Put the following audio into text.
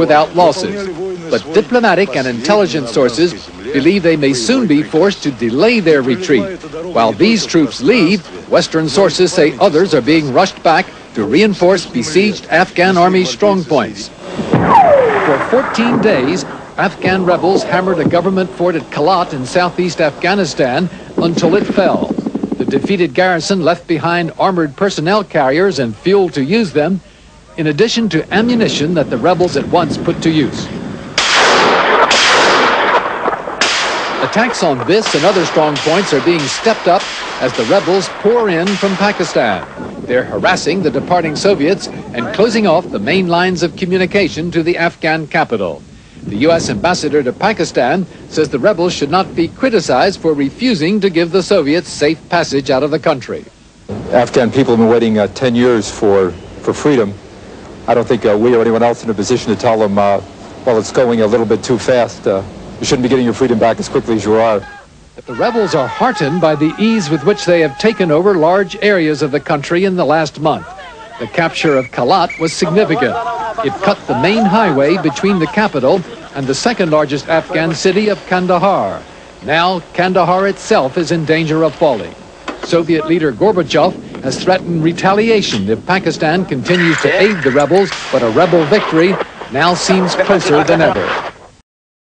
without losses. But diplomatic and intelligence sources believe they may soon be forced to delay their retreat. While these troops leave, Western sources say others are being rushed back to reinforce besieged Afghan army strongpoints. For 14 days, Afghan rebels hammered a government fort at Kalat in southeast Afghanistan until it fell. The defeated garrison left behind armored personnel carriers and fuel to use them, in addition to ammunition that the rebels at once put to use. Attacks on this and other strong points are being stepped up as the rebels pour in from Pakistan. They're harassing the departing Soviets and closing off the main lines of communication to the Afghan capital. The U.S. ambassador to Pakistan says the rebels should not be criticized for refusing to give the Soviets safe passage out of the country. Afghan people have been waiting uh, 10 years for, for freedom. I don't think uh, we or anyone else in a position to tell them, uh, well, it's going a little bit too fast. Uh, you shouldn't be getting your freedom back as quickly as you are. The rebels are heartened by the ease with which they have taken over large areas of the country in the last month. The capture of Kalat was significant. It cut the main highway between the capital and the second largest Afghan city of Kandahar. Now, Kandahar itself is in danger of falling. Soviet leader Gorbachev has threatened retaliation if Pakistan continues to aid the rebels, but a rebel victory now seems closer than ever.